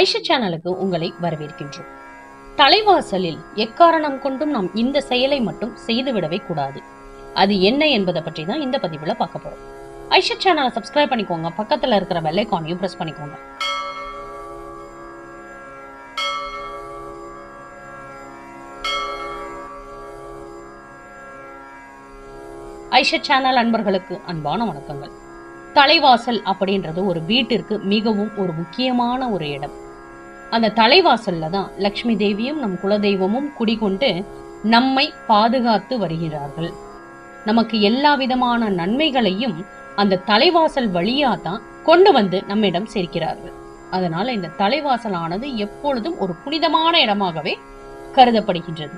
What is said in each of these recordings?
ஐஷா சேனலுக்கு உங்களை வரவேற்கின்றோம். தலைவாசலில் எக்காரணம் கொண்டும் நாம் இந்த செயலை மட்டும் செய்துவிடவே கூடாது. அது என்ன என்பதை பற்றி தான் இந்த பதிவில் பார்க்க போறோம். ஐஷா சேனலை சப்ஸ்கிரைப் பண்ணிக்கோங்க பக்கத்தில் இருக்கிற பெல் ஐக்கானையும் பிரஸ் பண்ணிக்கோங்க. ஐஷா சேனல் அன்பர்களுக்கு அன்பான வணக்கங்கள். தலைவாசல் அப்படின்றது ஒரு வீட்டிற்கு மிகவும் ஒரு முக்கியமான ஒரு இடம். அந்த தலைவாசல்ல தான் லக்ஷ்மி தேவியும் நம் குலதெய்வமும் குடிகொண்டு நம்மை பாதுகாத்து வருகிறார்கள். நமக்கு எல்லா விதமான நன்மைகளையும் அந்த தலைவாசல் வழியா தான் கொண்டு வந்து நம்மிடம் சேர்க்கிறார்கள். அதனால இந்த தலைவாசலானது எப்பொழுதும் ஒரு புனிதமான இடமாகவே கருதப்படுகின்றது.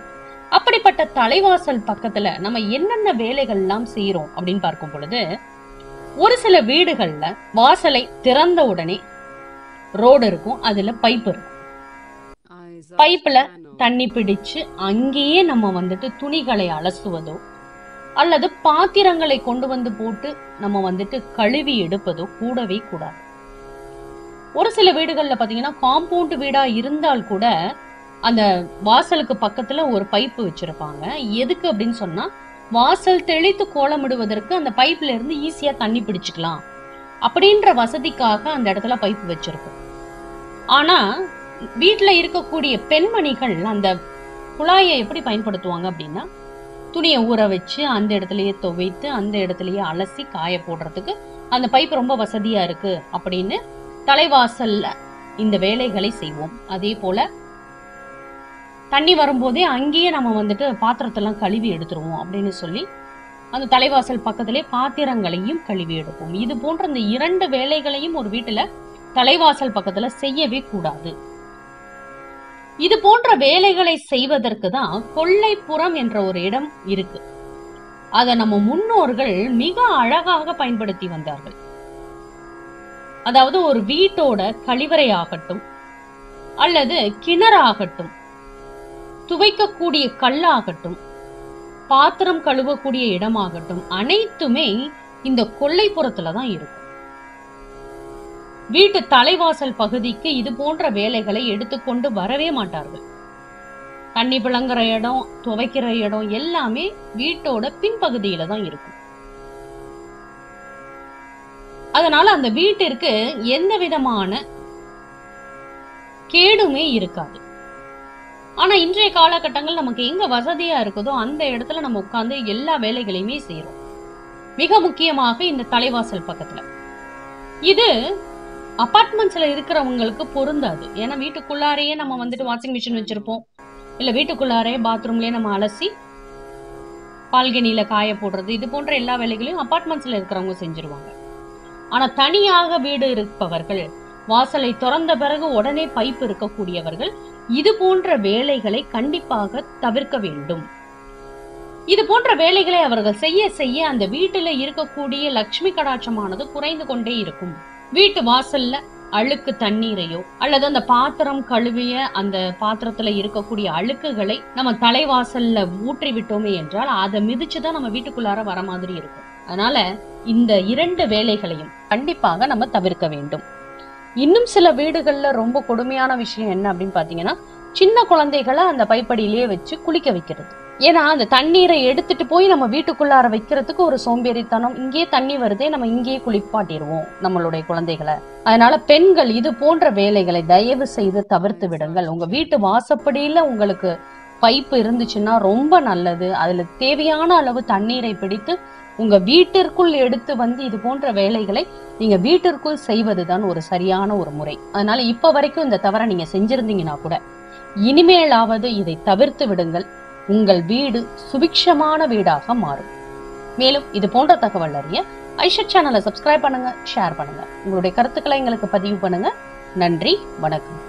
அப்படிப்பட்ட தலைவாசல் பக்கத்துல நம்ம என்னென்ன வேலைகள்லாம் செய்யறோம் அப்படின்னு பார்க்கும் பொழுது ஒரு சில வீடுகள்ல வாசலை திறந்த உடனே ரோடு இருக்கும் அதுல பைப் இருக்கும். பைப்ல தண்ணி பிடிச்சு அங்கேயே நம்ம வந்துட்டு துணிகளை அலசுவதோ அல்லது பாத்திரங்களை கொண்டு வந்து போட்டு நம்ம வந்துட்டு கழுவி எடுப்பதோ கூடவே கூடாது. ஒரு சில வீடுகள்ல பாத்தீங்கன்னா காம்பவுண்ட் வீடா இருந்தால் கூட அந்த வாசலுக்கு பக்கத்துல ஒரு பைப்பு வச்சிருப்பாங்க. எதுக்கு அப்படின்னு சொன்னா வாசல் தெளித்து கோலமிடுவதற்கு அந்த பைப்ல இருந்து ஈஸியா தண்ணி பிடிச்சுக்கலாம். அப்படின்ற வசதிக்காக அந்த இடத்துல பைப் வச்சிருக்கோம். ஆனா வீட்டில் இருக்கக்கூடிய பெண்மணிகள் அந்த குழாயை எப்படி பயன்படுத்துவாங்க அப்படின்னா துணியை ஊற வச்சு அந்த இடத்துலயே துவைத்து அந்த இடத்துலயே அலசி காய போடுறதுக்கு அந்த பைப் ரொம்ப வசதியா இருக்கு அப்படின்னு தலைவாசல்ல இந்த வேலைகளை செய்வோம். அதே போல தண்ணி வரும்போதே அங்கேயே நம்ம வந்துட்டு பாத்திரத்தெல்லாம் கழுவி எடுத்துருவோம் அப்படின்னு சொல்லி அந்த தலைவாசல் பக்கத்திலே பாத்திரங்களையும் கழுவி எடுப்போம். இது போன்ற இந்த இரண்டு வேலைகளையும் ஒரு வீட்டுல தலைவாசல் பக்கத்துல செய்யவே கூடாது. இது போன்ற வேலைகளை செய்வதற்கு தான் கொல்லைப்புறம் என்ற ஒரு இடம் இருக்கு. அதை நம்ம முன்னோர்கள் மிக அழகாக பயன்படுத்தி வந்தார்கள். அதாவது ஒரு வீட்டோட கழிவறை ஆகட்டும் அல்லது கிணறாகட்டும் துவைக்கக்கூடிய கல்லாகட்டும் பாத்திரம் கழுவக்கூடிய இடமாகட்டும் அனைத்துமே இந்த கொல்லைப்புறத்துல தான் இருக்கும். வீட்டு தலைவாசல் பகுதிக்கு இது போன்ற வேலைகளை எடுத்துக்கொண்டு வரவே மாட்டார்கள். தண்ணி பிளங்குற இடம் துவைக்கிற இடம் எல்லாமே வீட்டோட பின்பகுதியில தான் இருக்கும். அதனால அந்த வீட்டிற்கு எந்த விதமான கேடுமே இருக்காது. ஆனா இன்றைய காலகட்டங்கள் நமக்கு எங்க வசதியா இருக்குதோ அந்த இடத்துல நம்ம உட்கார்ந்து எல்லா வேலைகளையுமே செய்யறோம் மிக முக்கியமாக இந்த தலைவாசல் பக்கத்துல. இது அபார்ட்மெண்ட்ஸ்ல இருக்கிறவங்களுக்கு பொருந்தாது. ஏன்னா வீட்டுக்குள்ளாரையே நம்ம வந்துட்டு வாஷிங் மிஷின் வச்சிருப்போம். இல்ல வீட்டுக்குள்ளாரே பாத்ரூம்லயே நம்ம அலசி பால்கனியில காய போடுறது இது போன்ற எல்லா வேலைகளையும் அபார்ட்மெண்ட்ஸ்ல இருக்கிறவங்க செஞ்சிருவாங்க. ஆனா தனியாக வீடு இருப்பவர்கள் வாசலை திறந்த பிறகு உடனே பைப் இருக்கக்கூடியவர்கள் இது போன்ற வேலைகளை கண்டிப்பாக தவிர்க்க வேண்டும். இது போன்ற வேலைகளை அவர்கள் செய்ய செய்ய அந்த வீட்டில இருக்கக்கூடிய லட்சுமி கடாட்சமானது குறைந்து கொண்டே இருக்கும். வீட்டு வாசல்ல அழுக்கு தண்ணீரையோ அல்லது அந்த பாத்திரம் கழுவிய அந்த பாத்திரத்துல இருக்கக்கூடிய அழுக்குகளை நம்ம தலைவாசல்ல ஊற்றி விட்டோமே என்றால் அதை மிதிச்சுதான் நம்ம வீட்டுக்குள்ளார வர மாதிரி இருக்கும். அதனால இந்த இரண்டு வேலைகளையும் கண்டிப்பாக நம்ம தவிர்க்க வேண்டும். இன்னும் சில வீடுகள்ல ரொம்ப கொடுமையான விஷயம் என்ன அப்படின்னு பார்த்தீங்கன்னா சின்ன குழந்தைகளை அந்த பைப்படியிலேயே வச்சு குளிக்க வைக்கிறது. ஏன்னா அந்த தண்ணீரை எடுத்துட்டு போய் நம்ம வீட்டுக்குள்ளார வைக்கிறதுக்கு ஒரு சோம்பேறித்தனம். இங்கேயே தண்ணி வருதே நம்ம இங்கேயே குளிப்பாட்டிடுவோம் நம்மளுடைய குழந்தைகளை. அதனால பெண்கள் இது போன்ற வேலைகளை தயவு செய்து தவிர்த்து விடுங்கள். உங்க வீட்டு வாசப்படியில உங்களுக்கு பைப்பு இருந்துச்சுன்னா ரொம்ப நல்லது. அதுல தேவையான அளவு தண்ணீரை பிடித்து உங்க வீட்டிற்குள் எடுத்து வந்து இது போன்ற வேலைகளை நீங்க வீட்டிற்குள் செய்வதுதான் ஒரு சரியான ஒரு முறை. அதனால இப்ப வரைக்கும் இந்த தவறை நீங்க செஞ்சிருந்தீங்கன்னா கூட இனிமேலாவது இதை தவிர்த்து விடுங்கள். உங்கள் வீடு சுபிக்ஷமான வீடாக மாறும். மேலும் இது போன்ற தகவல் அறிய ஐஷட் சேனலை சப்ஸ்கிரைப் பண்ணுங்க ஷேர் பண்ணுங்க. உங்களுடைய கருத்துக்களை எங்களுக்கு பதிவு பண்ணுங்க. நன்றி வணக்கம்.